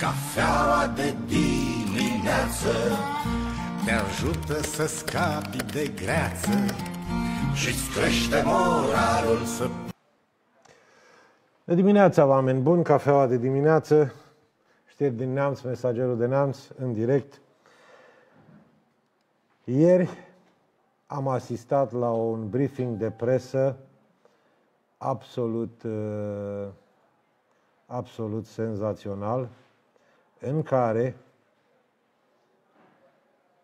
Cafeaua de dimineață. Te ajută să scapi de greață Și-ți crește moralul să... De dimineața, oameni buni, cafeaua de dimineață, știri din Neamț, mesagerul de Neamț, în direct. Ieri am asistat la un briefing de presă absolut, uh, absolut senzațional, în care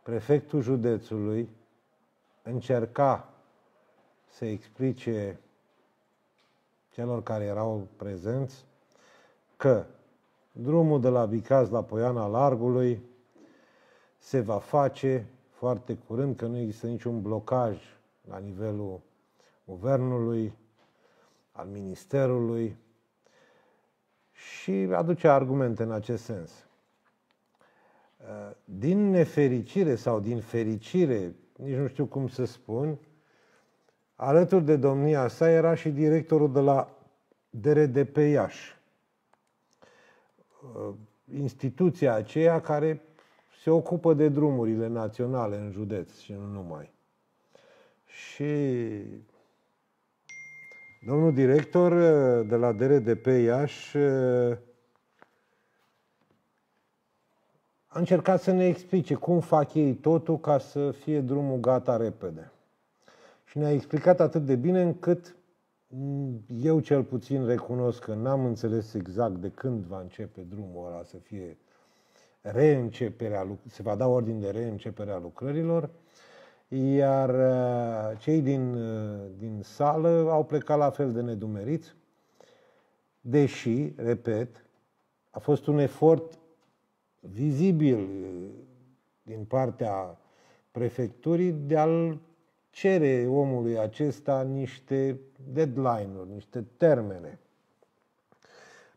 prefectul județului încerca să explice celor care erau prezenți că drumul de la Bicaz la Poiana Largului se va face foarte curând, că nu există niciun blocaj la nivelul guvernului, al ministerului și aduce argumente în acest sens. Din nefericire sau din fericire, nici nu știu cum să spun, alături de domnia sa era și directorul de la DRDP Iași. Instituția aceea care se ocupă de drumurile naționale în județ și nu numai. Și domnul director uh, de la DRDP Iași uh, a încercat să ne explice cum fac ei totul ca să fie drumul gata repede. Și ne-a explicat atât de bine încât mm, eu cel puțin recunosc că n-am înțeles exact de când va începe drumul ăla să fie reînceperea, se va da ordin de reîncepere a lucrărilor, iar uh, cei din, uh, din sală au plecat la fel de nedumeriți, deși, repet, a fost un efort vizibil uh, din partea prefecturii de a-l cere omului acesta niște deadline-uri, niște termene.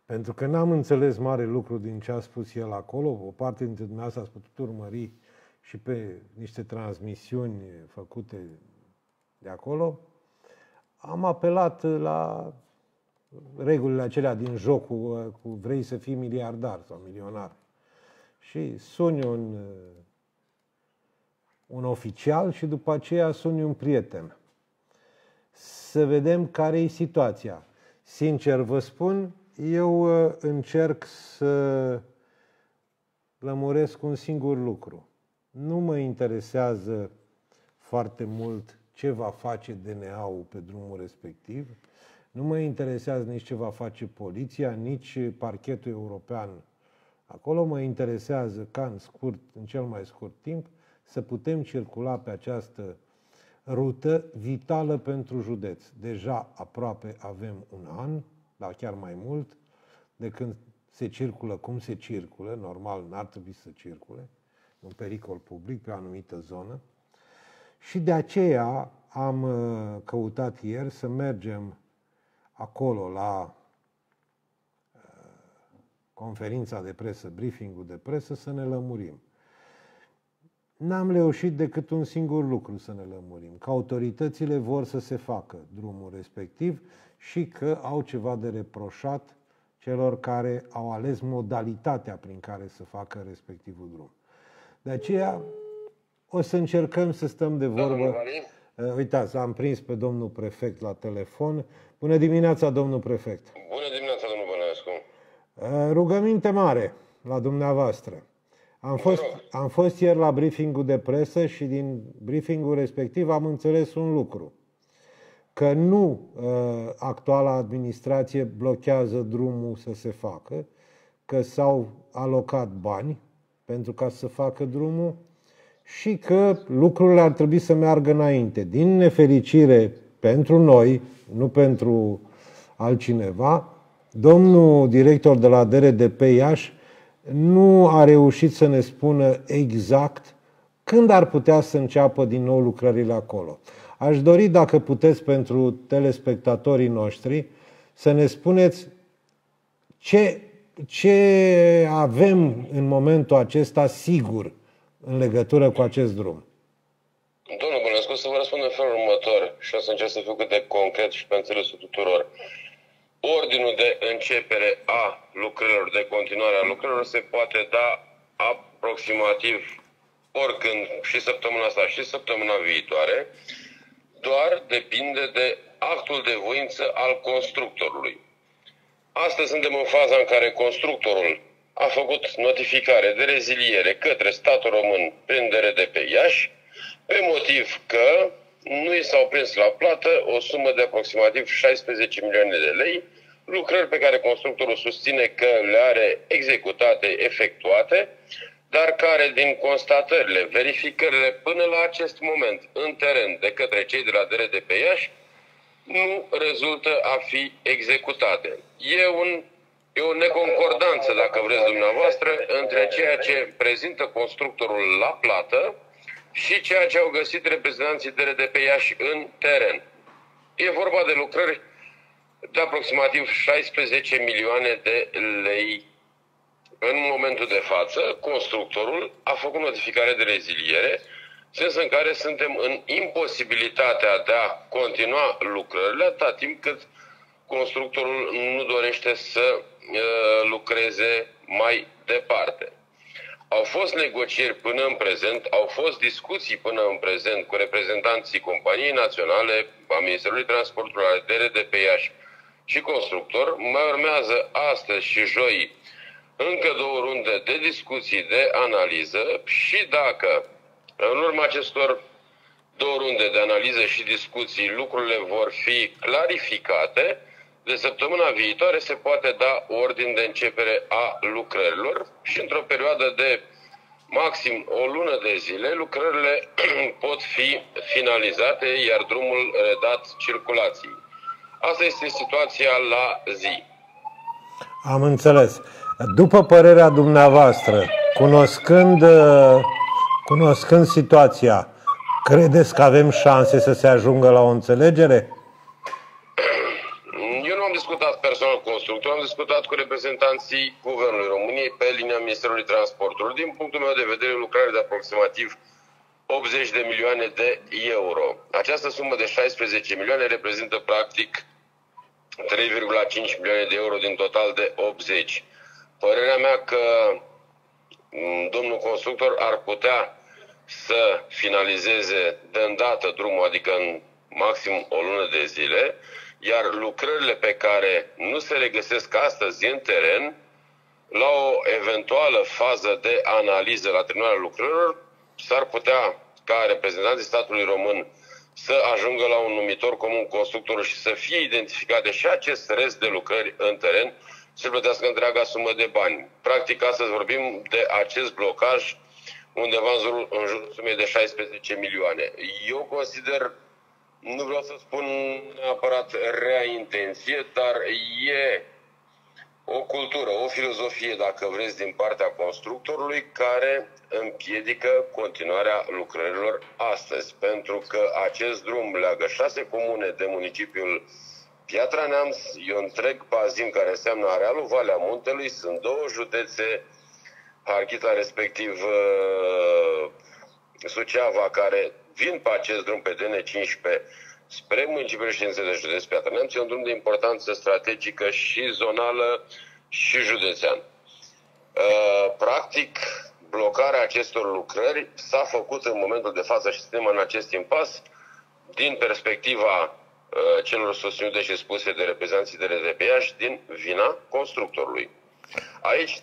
Pentru că n-am înțeles mare lucru din ce a spus el acolo. O parte dintre dumneavoastră ați putut urmări și pe niște transmisiuni făcute de acolo. Am apelat la regulile acelea din joc cu, cu vrei să fii miliardar sau milionar. Și suni un, un oficial și după aceea suni un prieten. Să vedem care e situația. Sincer vă spun, eu uh, încerc să lămuresc un singur lucru. Nu mă interesează foarte mult ce va face DNA-ul pe drumul respectiv, nu mă interesează nici ce va face poliția, nici parchetul european. Acolo mă interesează ca în scurt, în cel mai scurt timp, să putem circula pe această rută vitală pentru județ. Deja aproape avem un an, dar chiar mai mult, de când se circulă cum se circulă, normal n-ar trebui să circule, un pericol public pe o anumită zonă. Și de aceea am uh, căutat ieri să mergem acolo la uh, conferința de presă, briefingul de presă, să ne lămurim. N-am reușit decât un singur lucru să ne lămurim, că autoritățile vor să se facă drumul respectiv și că au ceva de reproșat celor care au ales modalitatea prin care să facă respectivul drum. De aceea o să încercăm să stăm de vorbă. Uh, uitați, am prins pe domnul prefect la telefon. Bună dimineața, domnul prefect. Bună dimineața, domnul Bănescu. Uh, rugăminte mare la dumneavoastră. Am fost, am fost ieri la briefingul de presă și din briefingul respectiv am înțeles un lucru. Că nu uh, actuala administrație blochează drumul să se facă, că s-au alocat bani pentru ca să facă drumul și că lucrurile ar trebui să meargă înainte. Din nefericire pentru noi, nu pentru altcineva, domnul director de la DRDP Iași nu a reușit să ne spună exact când ar putea să înceapă din nou lucrările acolo. Aș dori, dacă puteți, pentru telespectatorii noștri, să ne spuneți ce, ce avem în momentul acesta sigur în legătură cu acest drum. Domnul Bănescu, să vă răspund în felul următor și o să încerc să fiu cât de concret și pe înțelesul tuturor. Ordinul de începere a lucrărilor, de continuare a lucrărilor, se poate da aproximativ oricând și săptămâna asta și săptămâna viitoare, doar depinde de actul de voință al constructorului. Astăzi suntem în faza în care constructorul a făcut notificare de reziliere către statul român prin DRDP Iași, pe motiv că nu i s-au prins la plată o sumă de aproximativ 16 milioane de lei, lucrări pe care constructorul susține că le are executate, efectuate, dar care din constatările, verificările până la acest moment în teren de către cei de la DRDP Iași, nu rezultă a fi executate. E, un, e o neconcordanță, dacă vreți dumneavoastră, între ceea ce prezintă constructorul la plată și ceea ce au găsit reprezentanții DRDP Iași în teren. E vorba de lucrări de aproximativ 16 milioane de lei. În momentul de față, constructorul a făcut notificare de reziliere, sens în care suntem în imposibilitatea de a continua lucrările atâta timp cât constructorul nu dorește să uh, lucreze mai departe. Au fost negocieri până în prezent, au fost discuții până în prezent cu reprezentanții companiei naționale, a Ministerului Transportului, a DRDP Iași și constructor. Mai urmează astăzi și joi încă două runde de discuții, de analiză și dacă în urma acestor două runde de analiză și discuții lucrurile vor fi clarificate, de săptămâna viitoare se poate da ordin de începere a lucrărilor și într-o perioadă de maxim o lună de zile lucrările pot fi finalizate, iar drumul redat circulației. Asta este situația la zi. Am înțeles. După părerea dumneavoastră, cunoscând, uh, cunoscând situația, credeți că avem șanse să se ajungă la o înțelegere? Eu nu am discutat personal cu constructor, am discutat cu reprezentanții Guvernului României pe linia Ministerului Transportului. Din punctul meu de vedere, lucrare de aproximativ 80 de milioane de euro. Această sumă de 16 milioane reprezintă practic 3,5 milioane de euro din total de 80. Părerea mea că mm, domnul constructor ar putea să finalizeze de îndată drumul, adică în maxim o lună de zile, iar lucrările pe care nu se regăsesc astăzi în teren, la o eventuală fază de analiză la terminarea lucrărilor, s-ar putea ca reprezentanții statului român să ajungă la un numitor comun constructorul și să fie identificate și acest rest de lucrări în teren, să plătească întreaga sumă de bani. Practic, astăzi vorbim de acest blocaj undeva în jurul, în jurul sumei de 16 milioane. Eu consider, nu vreau să spun neapărat rea intenție, dar e o cultură, o filozofie, dacă vreți, din partea constructorului, care împiedică continuarea lucrărilor astăzi. Pentru că acest drum leagă șase comune de municipiul Piatra Neamț, e un întreg bazin care înseamnă arealul Valea Muntelui, sunt două județe, Harchita respectiv uh, Suceava, care vin pe acest drum pe DN15 spre municipiul științe de județ Piatra Neamț. E un drum de importanță strategică și zonală și județean. Uh, practic, blocarea acestor lucrări s-a făcut în momentul de față și suntem în acest impas din perspectiva uh, celor susținute și spuse de reprezentanții de RDPH din vina constructorului. Aici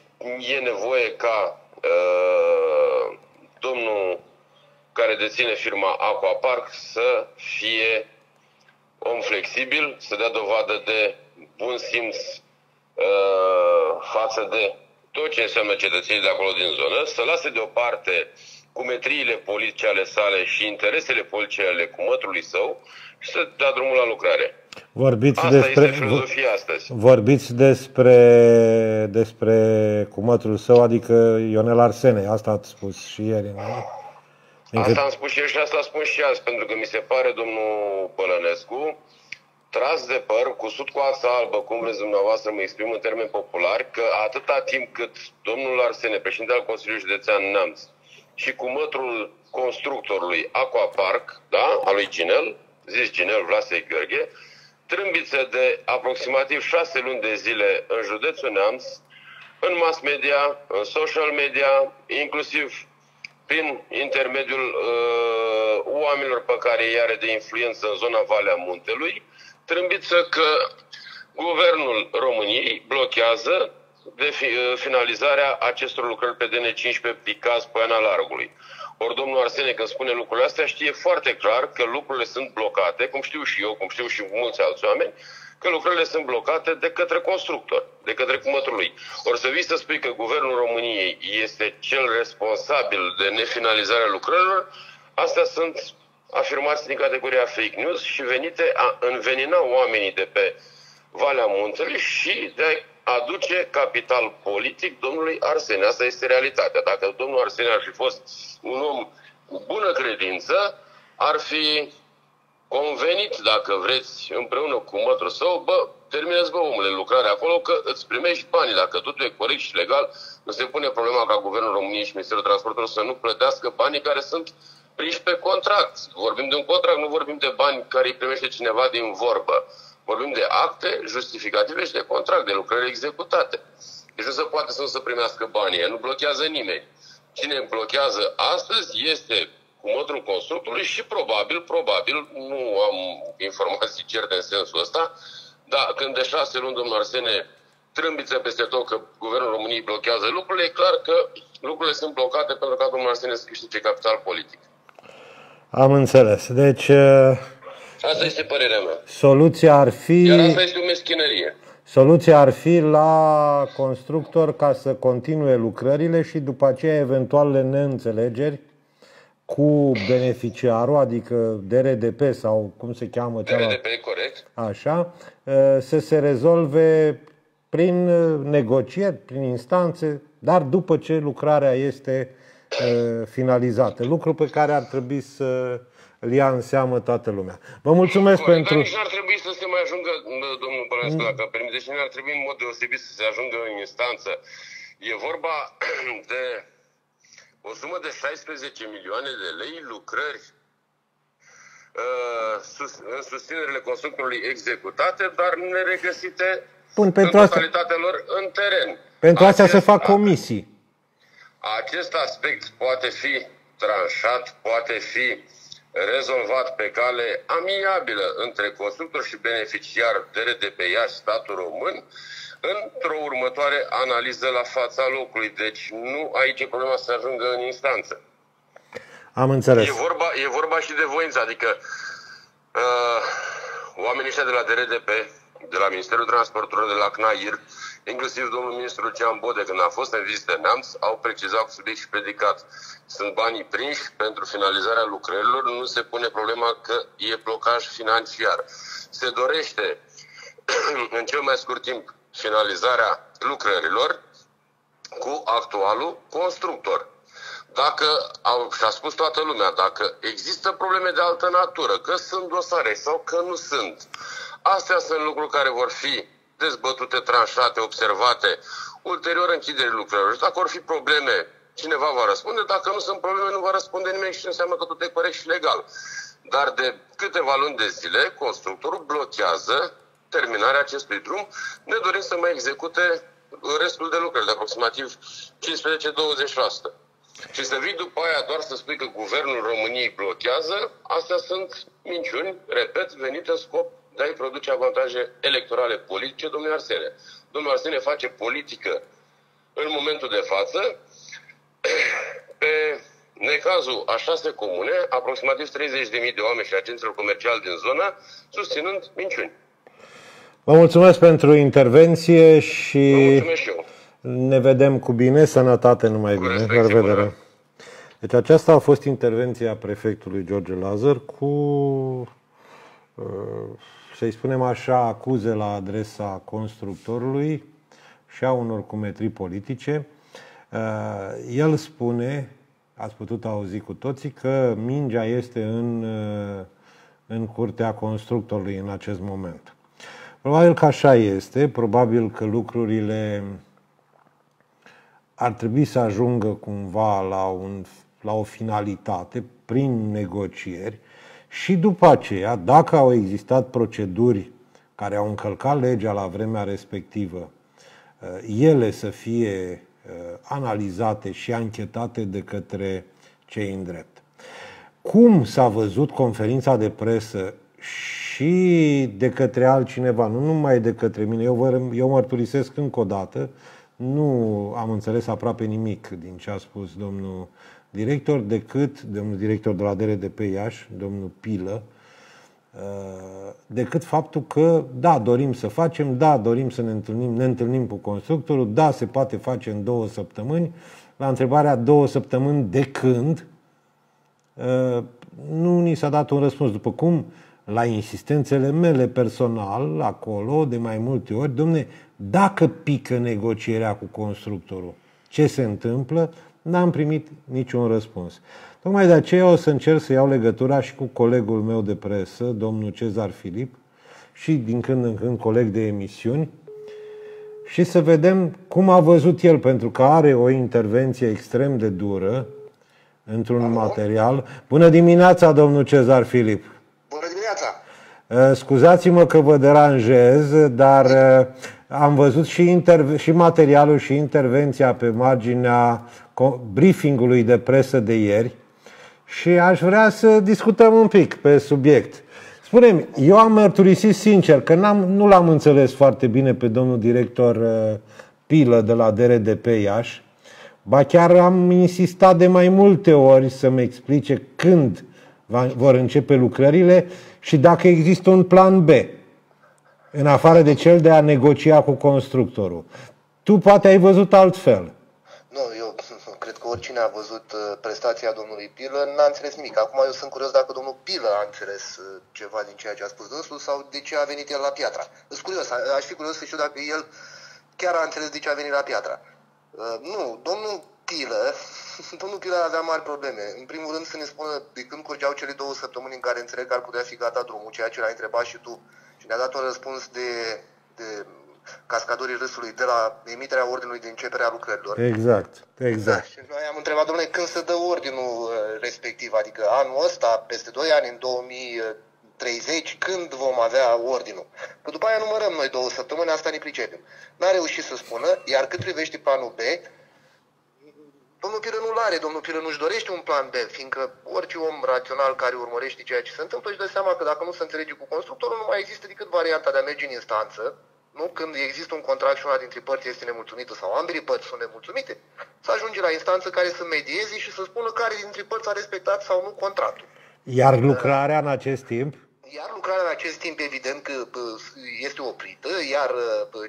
e nevoie ca uh, domnul care deține firma Aquapark să fie om flexibil, să dea dovadă de bun simț uh, față de tot ce înseamnă cetățenii de acolo din zonă, să lase deoparte cumetriile politice ale sale și interesele politice ale cumătrului său și să dea drumul la lucrare. Vorbiți Asta despre, este filozofia astăzi. Vorbiți despre, despre cumătrul său, adică Ionel Arsene, asta ați spus și ieri, nu? Încât... Asta am spus și eu și asta spun și azi, pentru că mi se pare, domnul Pălănescu, tras de păr, cusut cu axa albă, cum vreți dumneavoastră, mă exprim în termeni populari, că atâta timp cât domnul Arsene, președinte al Consiliului Județean Neamț, și cu mătrul constructorului Aquapark, da, al lui Ginel, zis Ginel Vlase Gheorghe, trâmbiță de aproximativ șase luni de zile în județul Neamț, în mass media, în social media, inclusiv prin intermediul uh, oamenilor pe care i are de influență în zona Valea Muntelui, trâmbiță că guvernul României blochează de fi, uh, finalizarea acestor lucrări pe DN15 Picaz Poiana Largului. Ori domnul Arsene când spune lucrurile astea știe foarte clar că lucrurile sunt blocate, cum știu și eu, cum știu și mulți alți oameni, că lucrările sunt blocate de către constructor, de către cumătul lui. Ori să vii să spui că guvernul României este cel responsabil de nefinalizarea lucrărilor, astea sunt afirmații din categoria fake news și venite a învenina oamenii de pe Valea Muntelui și de a aduce capital politic domnului Arsene. Asta este realitatea. Dacă domnul Arsene ar fi fost un om cu bună credință, ar fi convenit, dacă vreți, împreună cu mătrul său, bă, terminați, bă, omule, lucrarea acolo, că îți primești banii. Dacă totul e corect și legal, nu se pune problema ca Guvernul României și Ministerul Transportului să nu plătească banii care sunt prinși pe contract. Vorbim de un contract, nu vorbim de bani care îi primește cineva din vorbă. Vorbim de acte justificative și de contract, de lucrări executate. Deci nu se poate să nu se primească banii, nu blochează nimeni. Cine blochează astăzi este cu modul constructorului și probabil, probabil, nu am informații certe în sensul ăsta, dar când de șase luni domnul Arsene trâmbiță peste tot că guvernul României blochează lucrurile, e clar că lucrurile sunt blocate pentru ca domnul Arsene să câștige capital politic. Am înțeles. Deci... Asta este părerea mea. Soluția ar fi... Iar asta este o meschinărie. Soluția ar fi la constructor ca să continue lucrările și după aceea eventuale neînțelegeri cu beneficiarul, adică DRDP sau cum se cheamă cealaltă. DRDP, corect. Așa, ă, să se rezolve prin negocieri, prin instanțe, dar după ce lucrarea este ă, finalizată. Lucru pe care ar trebui să îl ia în seamă toată lumea. Vă mulțumesc Corect, pentru... Dar nici ar trebui să se mai ajungă, domnul Bănescu, mm. dacă permite, și ar trebui în mod deosebit să se ajungă în instanță. E vorba de o sumă de 16 milioane de lei, lucrări uh, în susținerile constructorului executate, dar neregăsite Bun, pentru în totalitatea lor în teren. Pentru acest, asta se fac comisii. Acest aspect poate fi tranșat, poate fi rezolvat pe cale amiabilă între constructor și beneficiar DRDP Iași, statul român, într-o următoare analiză la fața locului. Deci nu aici e problema să ajungă în instanță. Am înțeles. E vorba, e vorba și de voință, adică uh, oamenii ăștia de la DRDP, de la Ministerul Transporturilor, de la CNAIR, inclusiv domnul ministru Lucian Bode, când a fost în vizită Neamț, au precizat cu subiect și predicat. Sunt banii prinși pentru finalizarea lucrărilor, nu se pune problema că e blocaj financiar. Se dorește în cel mai scurt timp finalizarea lucrărilor cu actualul constructor. Dacă, au, și-a spus toată lumea, dacă există probleme de altă natură, că sunt dosare sau că nu sunt, astea sunt lucruri care vor fi dezbătute, tranșate, observate, ulterior închiderii lucrărilor. Și dacă vor fi probleme, cineva va răspunde, dacă nu sunt probleme, nu va răspunde nimeni și înseamnă că tot e corect și legal. Dar de câteva luni de zile, constructorul blochează terminarea acestui drum, ne dorim să mai execute restul de lucrări, de aproximativ 15-20%. Și să vii după aia doar să spui că guvernul României blochează, astea sunt minciuni, repet, venite în scop de a-i produce avantaje electorale politice, domnul Arsene. Domnul Arsene face politică în momentul de față pe necazul a șase comune, aproximativ 30.000 de oameni și agenților comerciali din zonă, susținând minciuni. Vă mulțumesc pentru intervenție și, și ne vedem cu bine, sănătate numai cu bine. La revedere. Deci aceasta a fost intervenția prefectului George Lazar cu, uh, să-i spunem așa, acuze la adresa constructorului și a unor cumetrii politice. Uh, el spune, ați putut auzi cu toții, că mingea este în, uh, în curtea constructorului în acest moment. Probabil că așa este, probabil că lucrurile ar trebui să ajungă cumva la, un, la o finalitate prin negocieri și după aceea, dacă au existat proceduri care au încălcat legea la vremea respectivă, ele să fie analizate și anchetate de către cei în drept. Cum s-a văzut conferința de presă și de către altcineva, nu numai de către mine, eu, vă, eu mărturisesc încă o dată, nu am înțeles aproape nimic din ce a spus domnul director, decât domnul director de la DRDP Iași, domnul Pilă, uh, decât faptul că, da, dorim să facem, da, dorim să ne întâlnim, ne întâlnim cu constructorul, da, se poate face în două săptămâni. La întrebarea două săptămâni de când, uh, nu ni s-a dat un răspuns. După cum la insistențele mele personal, acolo, de mai multe ori, domne, dacă pică negocierea cu constructorul, ce se întâmplă? N-am primit niciun răspuns. Tocmai de aceea o să încerc să iau legătura și cu colegul meu de presă, domnul Cezar Filip, și din când în când coleg de emisiuni, și să vedem cum a văzut el, pentru că are o intervenție extrem de dură într-un Alo? material. Bună dimineața, domnul Cezar Filip! Bună dimineața! Uh, scuzați-mă că vă deranjez, dar uh, am văzut și, interv- și materialul și intervenția pe marginea briefingului de presă de ieri și aș vrea să discutăm un pic pe subiect. spune eu am mărturisit sincer că n-am, nu l-am înțeles foarte bine pe domnul director uh, Pilă de la DRDP Iași, ba chiar am insistat de mai multe ori să-mi explice când vor începe lucrările și dacă există un plan B, în afară de cel de a negocia cu constructorul. Tu poate ai văzut altfel. Nu, eu cred că oricine a văzut uh, prestația domnului Pilă n-a înțeles nimic. Acum eu sunt curios dacă domnul Pilă a înțeles uh, ceva din ceea ce a spus dânsul sau de ce a venit el la piatra. Sunt curios, aș fi curios să știu dacă el chiar a înțeles de ce a venit la piatra. Uh, nu, domnul Pilă, domnul Pilă avea mari probleme. În primul rând să ne spună de când curgeau cele două săptămâni în care înțeleg că ar putea fi gata drumul, ceea ce l-ai întrebat și tu. Și ne-a dat un răspuns de, de cascadorii râsului de la emiterea ordinului de începere a lucrărilor. Exact, exact. Da, și noi am întrebat, domnule, când se dă ordinul uh, respectiv, adică anul ăsta, peste 2 ani, în 2030, când vom avea ordinul? Că după aia numărăm noi două săptămâni, asta ne pricepem. N-a reușit să spună, iar cât privește planul B, Domnul Piră nu-l are, domnul Piră nu-și dorește un plan B, fiindcă orice om rațional care urmărește ceea ce se întâmplă își dă seama că dacă nu se înțelege cu constructorul, nu mai există decât varianta de a merge în instanță, nu? când există un contract și una dintre părți este nemulțumită sau ambele părți sunt nemulțumite, să ajunge la instanță care să medieze și să spună care dintre părți a respectat sau nu contractul. Iar lucrarea în acest timp? Iar lucrarea în acest timp, evident că este oprită, iar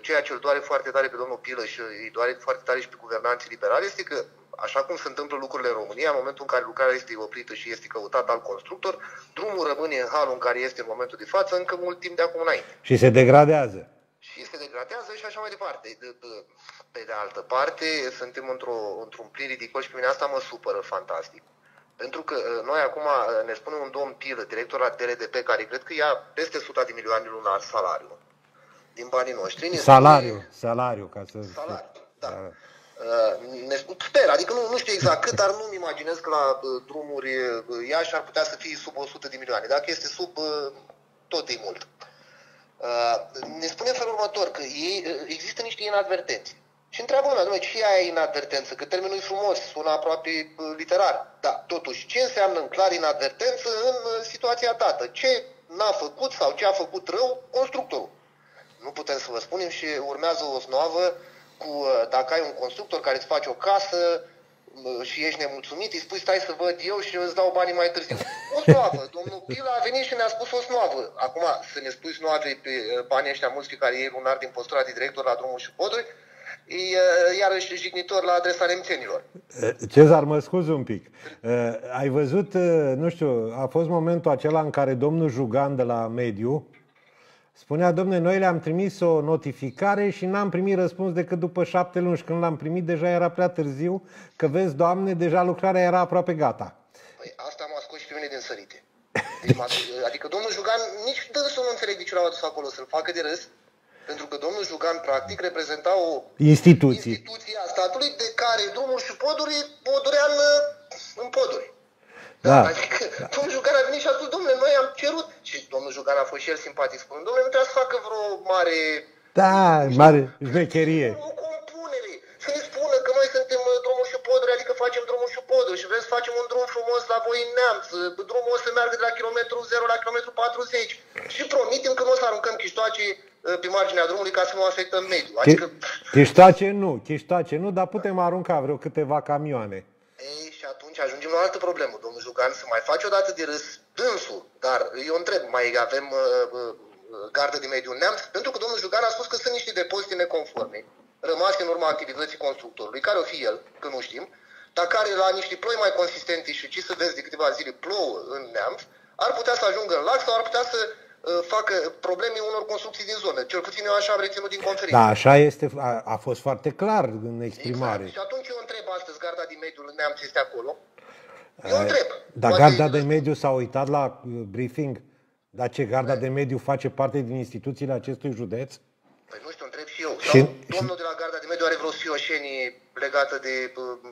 ceea ce îl doare foarte tare pe domnul Pilă și îi doare foarte tare și pe guvernanții liberali este că așa cum se întâmplă lucrurile în România, în momentul în care lucrarea este oprită și este căutat alt constructor, drumul rămâne în halul în care este în momentul de față încă mult timp de acum înainte. Și se degradează. Și se degradează și așa mai departe. Pe de altă parte, suntem într-o, într-un plin ridicol și pe mine asta mă supără fantastic. Pentru că uh, noi acum uh, ne spune un domn Pilă, director la DRDP, care cred că ia peste 100 de milioane lunar salariu din banii noștri. salariu, spune... salariu, ca să... Salariu, da. da. Uh, ne sper, adică nu, nu știu exact cât, dar nu-mi imaginez că la uh, drumuri uh, Iași ar putea să fie sub 100 de milioane. Dacă este sub, tot e mult. Ne spune în felul următor că ei, există niște inadvertențe. Și întreabă lumea, domnule, ce e inadvertență? Că termenul e frumos, sună aproape literar. Da, totuși, ce înseamnă în clar inadvertență în situația dată? Ce n-a făcut sau ce a făcut rău constructorul? Nu putem să vă spunem și urmează o snoavă cu, uh, dacă ai un constructor care îți face o casă uh, și ești nemulțumit, îi spui stai să văd eu și îți dau banii mai târziu. O snoavă. Domnul Pila a venit și ne-a spus o snoavă. Acum, să ne spui snoave pe uh, banii ăștia mulți pe care iei lunar din postura de director la drumul și poduri, e iarăși jignitor la adresa nemțenilor. Cezar, mă scuz un pic. Ai văzut, nu știu, a fost momentul acela în care domnul Jugan de la Mediu Spunea, domne, noi le-am trimis o notificare și n-am primit răspuns decât după șapte luni. Și când l-am primit, deja era prea târziu, că vezi, Doamne, deja lucrarea era aproape gata. Păi asta m-a scos și pe mine din sărite. Deci adică domnul Jugan, nici dânsul nu înțeleg de ce l-au adus acolo, să-l facă de râs. Pentru că domnul Jugan, practic, reprezenta o instituție, instituție a statului de care drumul și poduri podurea în, în poduri. Da. Adică da. domnul Jucan a venit și a spus, domnule, noi am cerut și domnul Jugan a fost și el simpatic, spunând, domnule, nu trebuie să facă vreo mare... Da, mare șmecherie. O compunere. Să ne spună că noi suntem uh, drumul și poduri, adică facem drumul și poduri și vrem să facem un drum frumos la voi în neamț. Uh, Drumul o să meargă de la kilometru 0 la kilometru 40. Și promitem că nu o să aruncăm chiștoace uh, pe marginea drumului ca să nu afectăm mediul. Adică, Chiștoace nu, chiștoace nu, dar putem arunca vreo câteva camioane. Ei, și atunci ajungem la o altă problemă. Domnul Jugan să mai face o dată de râs dânsul. Dar eu întreb, mai avem uh, uh, gardă de mediu în neamț? Pentru că domnul Jugan a spus că sunt niște depozite neconforme, rămase în urma activității constructorului, care o fi el, că nu știm, dar care la niște ploi mai consistente și ce să vezi de câteva zile plouă în neamț, ar putea să ajungă în lac sau ar putea să uh, facă probleme unor construcții din zonă. Cel puțin eu așa am reținut din conferință. Da, așa este, a, a fost foarte clar în exprimare. Exact. Și atunci eu întreb astăzi, garda din mediul în neamț este acolo? Eu întreb. Dar Poate- garda de mediu s-a uitat la uh, briefing? Dar ce garda de mediu face parte din instituțiile acestui județ? Păi nu știu, întreb și eu. Și- Sau domnul de la Garda de Mediu are vreo sfioșenie legată de uh,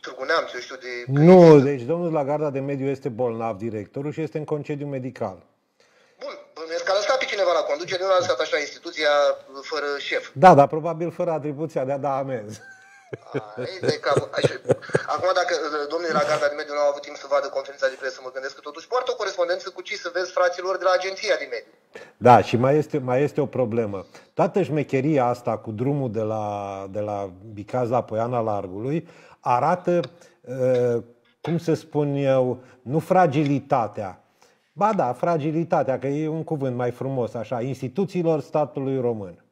Târgu Neamț, eu știu, de... Nu, deci domnul de la garda de mediu este bolnav, directorul, și este în concediu medical. Bun, bănuiesc că a lăsat pe cineva la conducere, nu a lăsat așa instituția uh, fără șef. Da, dar probabil fără atribuția de a da amenzi. A, ei, de cam, așa. Acum, dacă uh, domnul de la Garda de Mediu nu au avut timp să vadă conferința de presă, mă gândesc că totuși poartă o corespondență cu ce să vezi fraților de la Agenția de Mediu. Da, și mai este, mai este o problemă. Toată șmecheria asta cu drumul de la, de la Bicaz la Poiana Largului arată, uh, cum să spun eu, nu fragilitatea, ba da, fragilitatea, că e un cuvânt mai frumos, așa, instituțiilor statului român.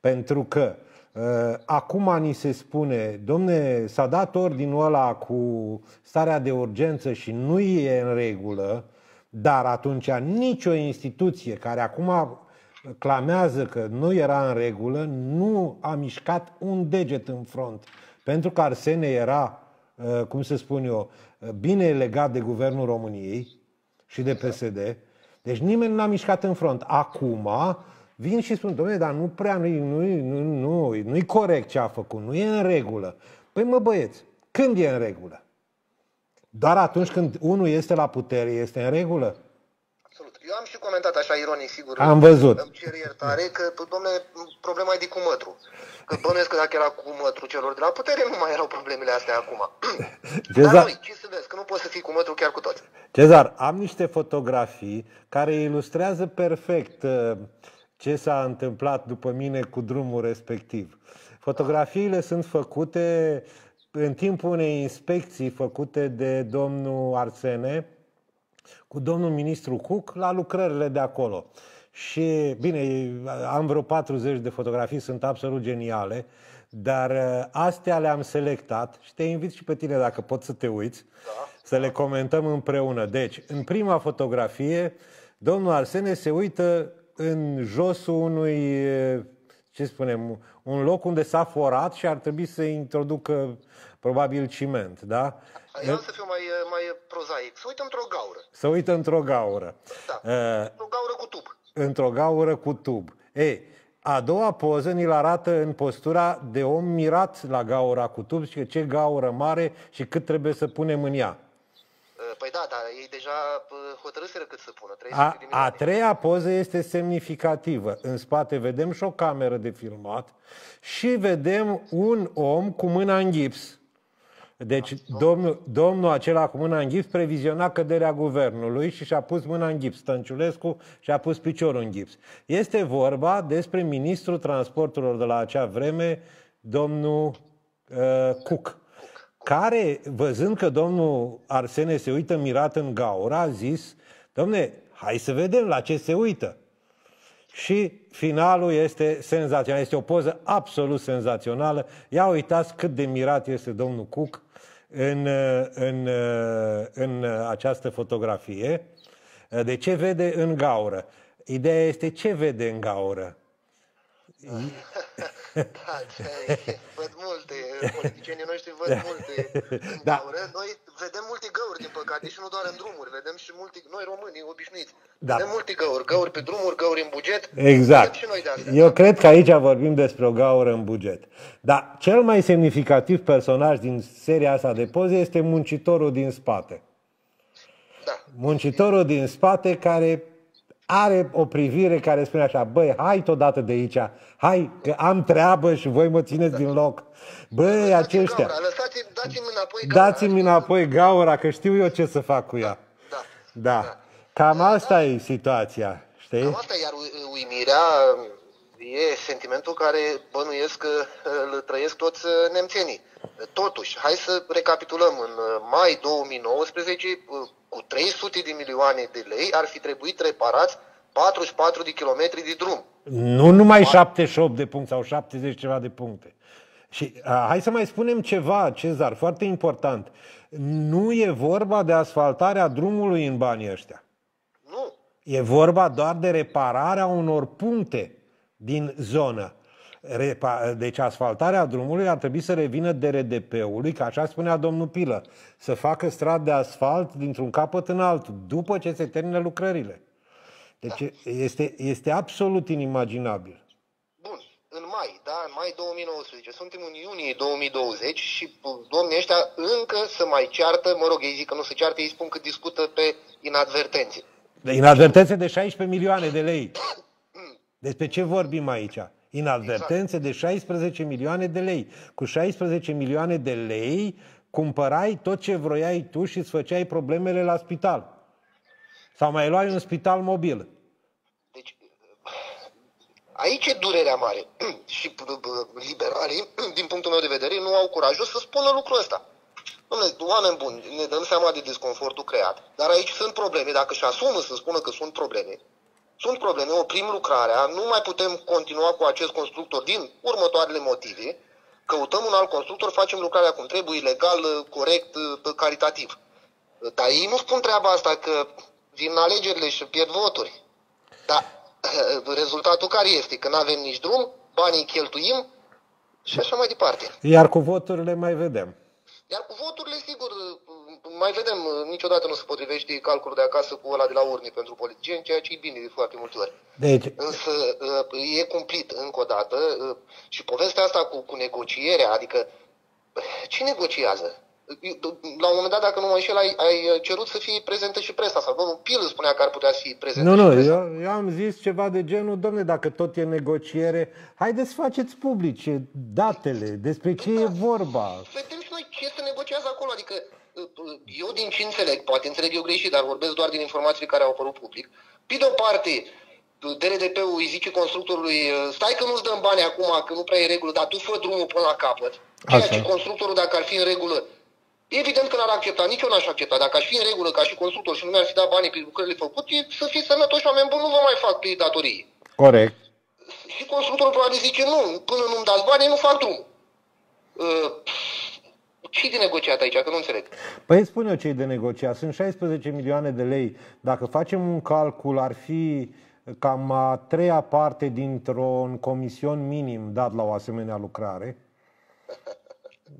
Pentru că uh, acum ni se spune, domne, s-a dat ordinul ăla cu starea de urgență și nu e în regulă, dar atunci nicio instituție care acum clamează că nu era în regulă, nu a mișcat un deget în front. Pentru că Arsene era, uh, cum să spun eu, uh, bine legat de Guvernul României și de PSD. Deci nimeni n-a mișcat în front. Acum vin și spun, domnule, dar nu prea, nu-i, nu-i, nu, nu, nu-i corect ce a făcut, nu e în regulă. Păi mă băieți, când e în regulă? Doar atunci când unul este la putere, este în regulă? Absolut. Eu am și comentat așa ironic, sigur. Am văzut. Îmi cer iertare că, domnule, problema e de cu mătru. Că bănuiesc că dacă era cu mătru celor de la putere, nu mai erau problemele astea acum. Cezar- Dar noi, ce să vezi, că nu poți să fii cu mătru chiar cu toți. Cezar, am niște fotografii care ilustrează perfect uh, ce s-a întâmplat după mine cu drumul respectiv. Fotografiile sunt făcute în timpul unei inspecții făcute de domnul Arsene cu domnul ministru Cuc la lucrările de acolo. Și, bine, am vreo 40 de fotografii, sunt absolut geniale, dar uh, astea le-am selectat și te invit și pe tine, dacă poți să te uiți, să le comentăm împreună. Deci, în prima fotografie, domnul Arsene se uită în josul unui, uh, ce spunem, un loc unde s-a forat și ar trebui să introducă probabil ciment, da? Eu am să fiu mai, mai prozaic. Să uită într-o gaură. Să uită într-o gaură. Da. Uh, Într-o gaură cu tub. Într-o gaură cu tub. Ei, a doua poză ni-l arată în postura de om mirat la gaura cu tub și că ce gaură mare și cât trebuie să punem în ea. Păi da, dar ei deja uh, hotărâseră cât să pună. 300 A, de a milioane. treia poză este semnificativă. În spate vedem și o cameră de filmat și vedem un om cu mâna în gips. Deci domnul, domnul acela cu mâna în gips previziona căderea guvernului și și-a pus mâna în gips. Stănciulescu și-a pus piciorul în gips. Este vorba despre ministrul transporturilor de la acea vreme, domnul uh, Cuc, care, văzând că domnul Arsene se uită mirat în gaură, a zis, domne, hai să vedem la ce se uită. Și finalul este senzațional. Este o poză absolut senzațională. Ia uitați cât de mirat este domnul Cook în, în, în această fotografie. De ce vede în gaură? Ideea este ce vede în gaură. Da, ce- văd multe, politicienii noștri văd multe în Da. gaură. Noi vedem multe găuri, din păcate, și nu doar în drumuri. Vedem și multe, noi românii obișnuiți, Da. vedem multe găuri. Găuri pe drumuri, găuri în buget. Exact. Vedem și noi de astea. Eu cred că aici vorbim despre o gaură în buget. Dar cel mai semnificativ personaj din seria asta de poze este muncitorul din spate. Da. Muncitorul din spate care are o privire care spune așa, băi, hai odată de aici, hai, că am treabă și voi mă țineți din loc. Băi, aceștia, Gaura, lăsați, dați-mi înapoi gaura. dați-mi înapoi gaura, că știu eu ce să fac cu ea. Da. Da, cam asta e situația, știi? Cam asta, iar ui- uimirea e sentimentul care bănuiesc că îl trăiesc toți uh, nemțenii. Totuși, hai să recapitulăm. În uh, mai 2019, uh, cu 300 de milioane de lei, ar fi trebuit reparați 44 de kilometri de drum. Nu numai 78 de puncte sau 70 ceva de puncte. Și a, hai să mai spunem ceva, Cezar, foarte important. Nu e vorba de asfaltarea drumului în banii ăștia. Nu. E vorba doar de repararea unor puncte din zonă. Repa- Deci asfaltarea drumului ar trebui să revină DRDP-ului, că așa spunea domnul Pilă, să facă strat de asfalt dintr-un capăt în altul, după ce se termină lucrările. Deci este, este absolut inimaginabil. Bun, în mai, da, în mai 2019, suntem în iunie 2020 și uh, domnii ăștia încă să mai ceartă, mă rog, ei zic că nu se ceartă, ei spun că discută pe inadvertențe. De inadvertențe de 16 milioane de lei. Despre ce vorbim aici? Inadvertențe de 16 milioane de lei. Cu 16 milioane de lei cumpărai tot ce vroiai tu și îți făceai problemele la spital. Sau mai luai un spital mobil. Deci, aici e durerea mare. și b- b- liberalii, din punctul meu de vedere, nu au curajul să spună lucrul ăsta. Dom'le, oameni buni, ne dăm seama de disconfortul creat, dar aici sunt probleme. Dacă și asumă să spună că sunt probleme, sunt probleme, oprim lucrarea, nu mai putem continua cu acest constructor din următoarele motive, căutăm un alt constructor, facem lucrarea cum trebuie, legal, corect, caritativ. Dar ei nu spun treaba asta că vin alegerile și pierd voturi. Dar rezultatul care este? Că nu avem nici drum, banii cheltuim și așa mai departe. Iar cu voturile mai vedem. Iar cu voturile, sigur, mai vedem, niciodată nu se potrivește calculul de acasă cu ăla de la urni pentru politicieni, ceea ce e bine de foarte multe ori. Deci, Însă e cumplit încă o dată și povestea asta cu, cu negocierea, adică ce negociază? La un moment dat, dacă nu mă înșel, ai, ai cerut să fie prezentă și presa sau domnul Pil spunea că ar putea să fie prezentă nu, și nu, presa. eu, eu am zis ceva de genul, domne, dacă tot e negociere, haideți să faceți publice datele, despre ce e vorba. Vedem și noi ce se negociază acolo, adică eu din ce înțeleg, poate înțeleg eu greșit, dar vorbesc doar din informațiile care au apărut public. Pe de o parte, DRDP-ul îi zice constructorului, stai că nu-ți dăm bani acum, că nu prea e regulă, dar tu fă drumul până la capăt. Ceea Așa. ce constructorul, dacă ar fi în regulă, evident că n-ar accepta, nici eu n-aș accepta. Dacă aș fi în regulă ca și constructor și nu mi-ar fi dat banii pe lucrările făcute, să fiți sănătoși oameni buni, nu vă mai fac pe datorii. Corect. Și constructorul probabil zice, nu, până nu-mi dați bani, nu fac drumul. Uh, ce de negociat aici, că nu înțeleg. Păi spun eu ce de negociat. Sunt 16 milioane de lei. Dacă facem un calcul, ar fi cam a treia parte dintr-un comision minim dat la o asemenea lucrare.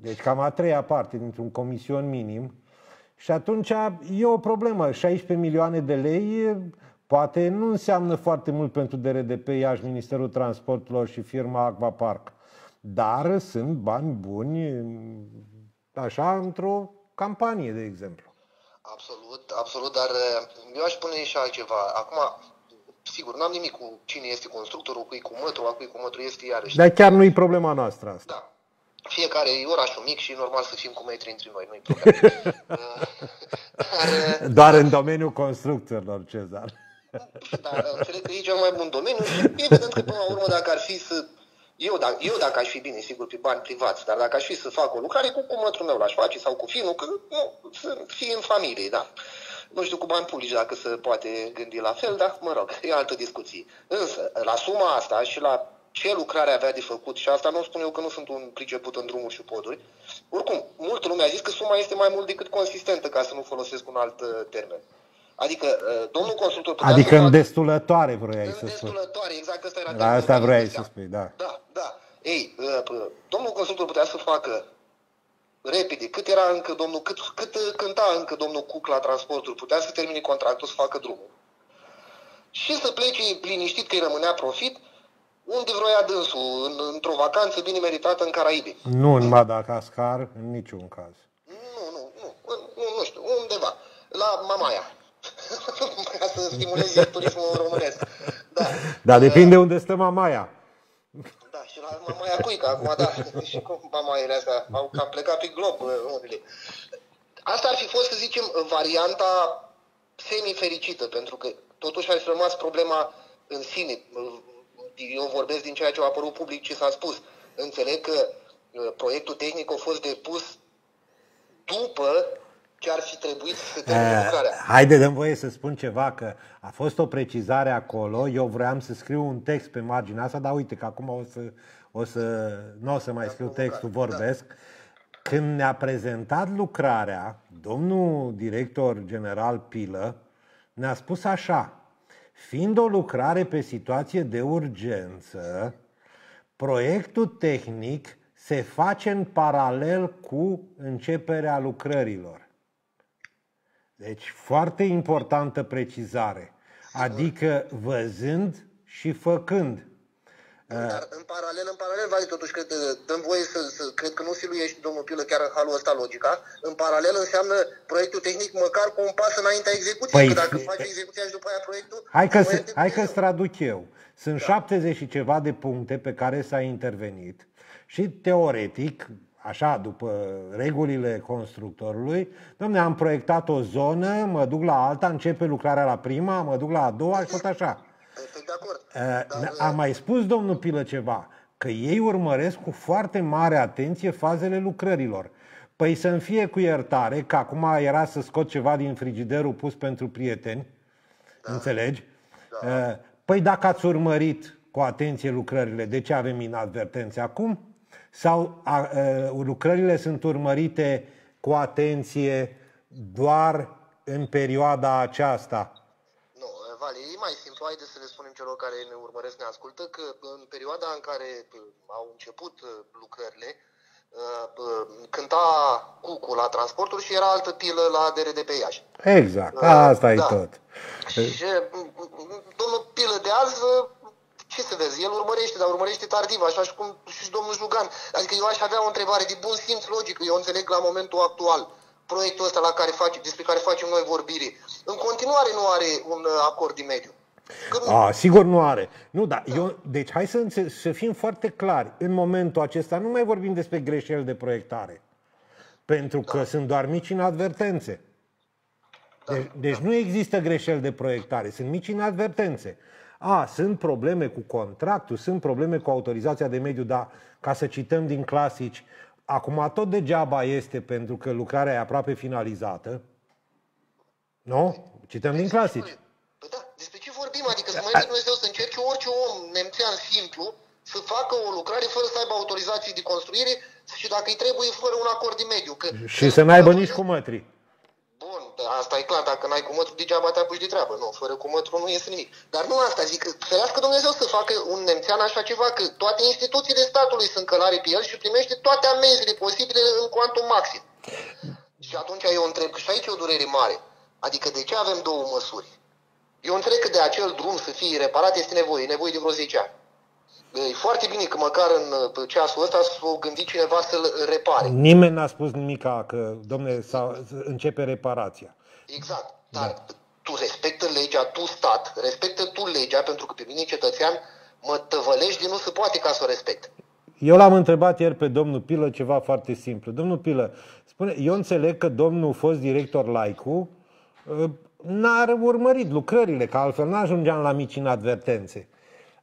Deci cam a treia parte dintr-un comision minim. Și atunci e o problemă. 16 milioane de lei poate nu înseamnă foarte mult pentru DRDP, Iași, Ministerul Transporturilor și firma Aquapark. Dar sunt bani buni, așa, într-o campanie, de exemplu. Absolut, absolut, dar uh, eu aș spune și altceva. Acum, sigur, n-am nimic cu cine este constructorul, cui cu mătru, a cui cu mătru este iarăși. Dar chiar nu e problema noastră asta. Da. Fiecare e orașul mic și e normal să fim cu metri între noi, nu-i problemă. Uh, dar, uh, Doar în domeniul constructorilor, Cezar. dar înțeleg că e cel mai bun domeniu și evident că până la urmă dacă ar fi să... Eu, dacă, eu dacă aș fi bine, sigur, pe bani privați, dar dacă aș fi să fac o lucrare, cu cumătrul meu l-aș face sau cu finul, că nu, să fie în familie, da. Nu știu cu bani publici dacă se poate gândi la fel, dar mă rog, e altă discuție. Însă, la suma asta și la ce lucrare avea de făcut, și asta nu spun eu că nu sunt un priceput în drumuri și poduri, oricum, multă lume a zis că suma este mai mult decât consistentă, ca să nu folosesc un alt uh, termen. Adică, uh, domnul constructor putea Adică să în facă- destulătoare vroiai în să spui. destulătoare, exact asta era La termenul asta care vrei îmi să găseam. spui, da. Da, da. Ei, uh, p- domnul constructor putea să facă repede, cât era încă domnul, cât, cât uh, cânta încă domnul Cuc la transportul, putea să termine contractul, să facă drumul. Și să plece liniștit că îi rămânea profit, unde vroia dânsul, în, într-o vacanță bine meritată în Caraibe. Nu în Madagascar, în niciun caz. Nu, nu, nu, nu, nu știu, undeva, la Mamaia. ca să stimuleze turismul românesc. Da. Dar depinde unde stă mamaia. Da, și la Mamaia Cuica, acum, da, și cum mamaiele astea au cam plecat pe glob uh, unele. Asta ar fi fost, să zicem, varianta semi-fericită, pentru că totuși ar fi rămas problema în sine. Eu vorbesc din ceea ce a apărut public ce s-a spus. Înțeleg că uh, proiectul tehnic a fost depus după ce ar fi trebuit să termine Eh, lucrarea. Haide, dăm voie să spun ceva, că a fost o precizare acolo. Eu vreau să scriu un text pe marginea asta, dar uite că acum o să, o să nu o să mai scriu textul, vorbesc. Când ne-a prezentat lucrarea, domnul director general Pilă ne-a spus așa, fiind o lucrare pe situație de urgență, proiectul tehnic se face în paralel cu începerea lucrărilor. Deci, foarte importantă precizare. Adică văzând și făcând. Dar în paralel, în paralel, Vali, totuși, cred, dăm voie să, să, cred că nu siluiești domnul Pilă chiar în halul ăsta logica. În paralel înseamnă proiectul tehnic măcar cu un pas înaintea execuției, Păi, că dacă fi- faci execuția și după aia proiectul... Hai că, nu să, mai e hai că Dumnezeu. traduc eu. Sunt da. 70 și ceva de puncte pe care s-a intervenit și teoretic, așa, după regulile constructorului, domne, am proiectat o zonă, mă duc la alta, începe lucrarea la prima, mă duc la a doua și tot așa. Sunt de acord. Uh, A mai spus domnul Pilă ceva, că ei urmăresc cu foarte mare atenție fazele lucrărilor. Păi să-mi fie cu iertare, că acum era să scot ceva din frigiderul pus pentru prieteni, da. înțelegi? Da. Păi dacă ați urmărit cu atenție lucrările, de ce avem inadvertențe acum? Sau a, a, lucrările sunt urmărite cu atenție doar în perioada aceasta? Nu, Vali, e mai simplu. Haideți să le spunem celor care ne urmăresc, ne ascultă, că în perioada în care uh, au început uh, lucrările, uh, uh, cânta Cucu la transporturi și era altă pilă la DRD pe Iași. Exact, asta e da. tot. Și mm, mm, domnul Pilă de azi, ce să vezi, el urmărește, dar urmărește tardiv, așa și cum și domnul Jugan. Adică eu aș avea o întrebare de bun simț logic, eu înțeleg la momentul actual proiectul ăsta la care face, despre care facem noi vorbire. În continuare nu are un uh, acord de mediu. Că nu- A, sigur nu are. Nu, da, eu, deci hai să, înțe- să fim foarte clari. În momentul acesta nu mai vorbim despre greșeli de proiectare. Pentru că sunt doar mici inadvertențe. Deci, deci nu există greșeli de proiectare, sunt mici inadvertențe. A, sunt probleme cu contractul, sunt probleme cu autorizația de mediu, dar ca să cităm din clasici, acum tot degeaba este pentru că lucrarea e aproape finalizată. Nu? Cităm din clasici. Păi da, despre ce vorbim? Adică să mai Dumnezeu să încerce orice om nemțean simplu să facă o lucrare fără să aibă autorizații de construire și dacă îi trebuie fără un acord de mediu. Că, Și să n-aibă nici cu mătri. Bun, dar asta e clar, dacă n-ai cu mătru, degeaba te apuci de treabă. Nu, fără cu mătru nu iese nimic. Dar nu asta, zic, că ferească Dumnezeu să facă un nemțean așa ceva, că toate instituțiile statului sunt călare pe el și primește toate amenziile posibile în cuantum maxim. Și atunci eu întreb, că și aici e o durere mare. Adică de ce avem două măsuri? Eu înțeleg că de acel drum să fie reparat este nevoie, e nevoie de vreo 10 ani. E foarte bine că măcar în uh, ceasul ăsta s-o gândit cineva să-l repare. Nimeni n-a spus nimic că, domne, să începe reparația. Exact. Dar tu respectă legea, tu stat, respectă tu legea, pentru că pe mine cetățean mă tăvălești de nu se poate ca să o respect. Eu l-am întrebat ieri pe domnul Pilă ceva foarte simplu. Domnul Pilă, spune, eu înțeleg că domnul fost director Laicu uh, n-a urmărit lucrările, că altfel n-ajungeam la mici inadvertențe.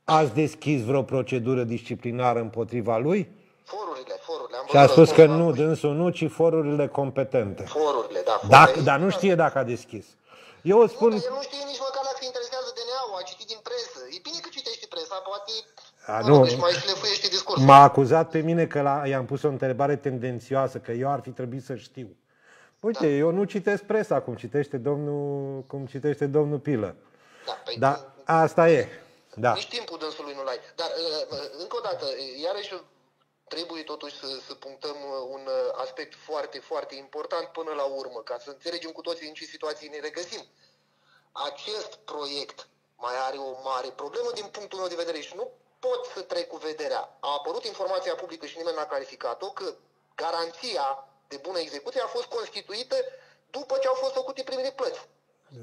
Ați deschis vreo procedură disciplinară împotriva lui? Forurile, forurile. Am Și a văzut spus că răspunsul nu, la- dânsul nu, ci forurile competente. Forurile, da. Dacă, forurile. dar nu știe dacă a deschis. Eu îți Nu, spun... dar el nu știe nici măcar dacă se interesează DNA-ul, a citit din presă. E bine că citești presa, poate A, mă nu. rog, își mai șlefuiește discursul. M-a acuzat pe mine că la, i-am pus o întrebare tendențioasă, că eu ar fi trebuit să știu. Uite, da. eu nu citesc presa cum citește domnul, cum citește domnul Pilă. Da, păi, Dar asta e. Da. Nici timpul dânsului nu l-ai. Dar, uh, uh, încă o dată, uh, iarăși trebuie totuși să, să punctăm uh, un uh, aspect foarte, foarte important până la urmă, ca să înțelegem cu toții în ce situații ne regăsim. Acest proiect mai are o mare problemă din punctul meu de vedere și nu pot să trec cu vederea. A apărut informația publică și nimeni n-a clarificat-o că garanția de bună execuție a fost constituită după ce au fost făcute primele plăți.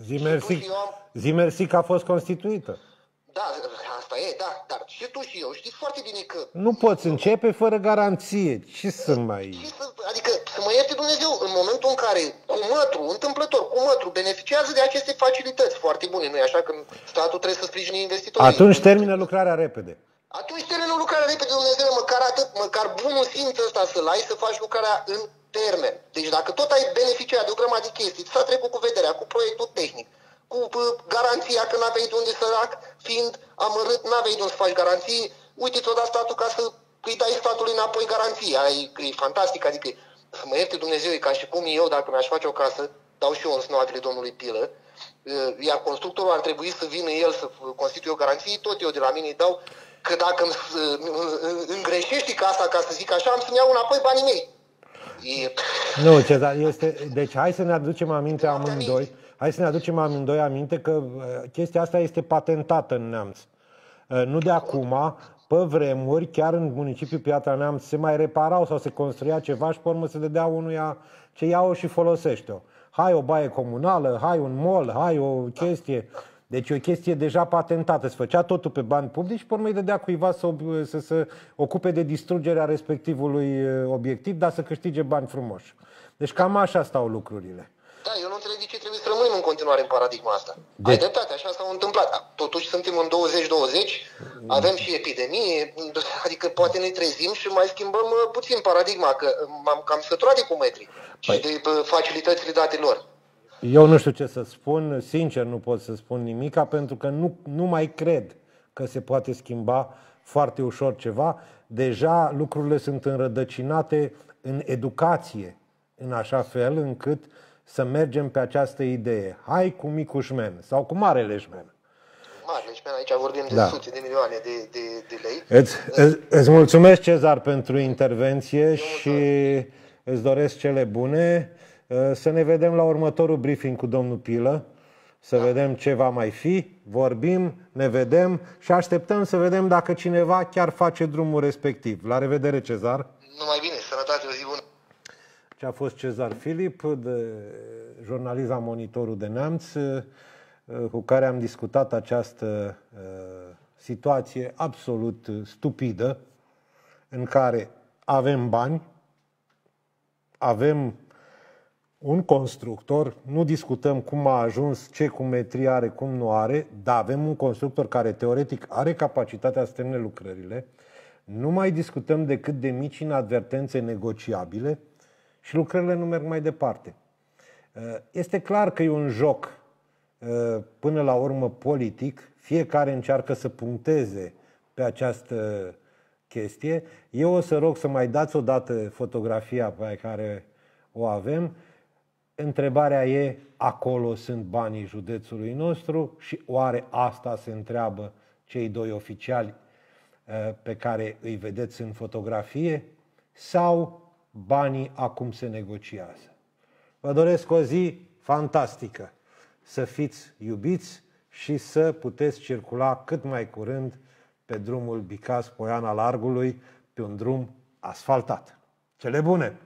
Zi mersi, zi mersi că a fost constituită. Da, asta e, da, dar și tu și eu știți foarte bine că... Nu poți începe fără garanție. Ce să mai... Ce să, adică să mă ierte Dumnezeu, în momentul în care cu mătru, întâmplător, cu mătru, beneficiază de aceste facilități foarte bune, nu-i așa? Că statul trebuie să sprijine investitorii. Atunci termină lucrarea repede. Atunci termină lucrarea repede, Dumnezeu, măcar atât, măcar bunul simț ăsta să-l ai, să faci lucrarea în termen. Deci dacă tot ai beneficiat de o grămadă de chestii, s-a trecut cu vederea, cu proiectul tehnic, cu garanția că n-aveai de unde sărac, fiind amărât, n-aveai de unde să faci garanții, uite ți-o dat statul ca să îi dai statului înapoi garanția. E, e fantastic, adică să mă ierte Dumnezeu, e ca și cum eu, dacă mi-aș face o casă, dau și eu în snoatele domnului Pilă, iar constructorul ar trebui să vină el să constituie o garanție, tot eu de la mine îi dau că dacă îmi îngreșești casa, ca să zic așa, am să-mi iau înapoi banii mei. E... Nu, Cezar, este... Deci hai să ne aducem aminte amândoi. Hai să ne aducem amândoi aminte că uh, chestia asta este patentată în Neamț. Uh, nu de acum, pe vremuri, chiar în municipiul Piatra Neamț, se mai reparau sau se construia ceva și pe urmă se dădea unuia ce ia-o și folosește-o. Hai o baie comunală, hai un mall, hai o chestie. Deci e o chestie deja patentată. Se făcea totul pe bani publici și pe urmă îi dădea cuiva să, să se ocupe de distrugerea respectivului uh, obiectiv, dar să câștige bani frumoși. Deci cam așa stau lucrurile. Da, eu nu înțeleg de ce trebuie să rămânem în continuare în paradigma asta. De... Ai dreptate, așa s-a întâmplat. Totuși suntem în 2020, avem și epidemie, adică poate ne trezim și mai schimbăm uh, puțin paradigma, că m-am cam săturat de cu metri păi... și de uh, facilitățile date lor. Eu nu știu ce să spun, sincer nu pot să spun nimica, pentru că nu, nu mai cred că se poate schimba foarte ușor ceva. Deja lucrurile sunt înrădăcinate în educație, în așa fel încât să mergem pe această idee. Hai cu micul șmen sau cu marele șmen. Marele șmen, aici vorbim de da. sute de milioane de, de, de lei. Îți, îți, îți mulțumesc, Cezar, pentru intervenție Eu și mulțumesc. îți doresc cele bune. Uh, să ne vedem la următorul briefing cu domnul Pilă, să vedem ce va mai fi, vorbim, ne vedem și așteptăm să vedem dacă cineva chiar face drumul respectiv. La revedere, Cezar! Numai bine, sănătate, o zi bună! Ce a fost Cezar Filip, de jurnalist la Monitorul de Neamț, uh, cu care am discutat această uh, situație absolut stupidă, în care avem bani, avem un constructor, nu discutăm cum a ajuns, ce cumetrie are, cum nu are, dar avem un constructor care teoretic are capacitatea să termine lucrările, nu mai discutăm decât de mici inadvertențe negociabile și lucrările nu merg mai departe. Uh, este clar că e un joc uh, până la urmă politic, fiecare încearcă să puncteze pe această chestie. Eu o să rog să mai dați o dată fotografia pe care o avem Întrebarea e, acolo sunt banii județului nostru și oare asta se întreabă cei doi oficiali uh, pe care îi vedeți în fotografie sau banii acum se negociază. Vă doresc o zi fantastică, să fiți iubiți și să puteți circula cât mai curând pe drumul Bicas Poiana Largului, pe un drum asfaltat. Cele bune!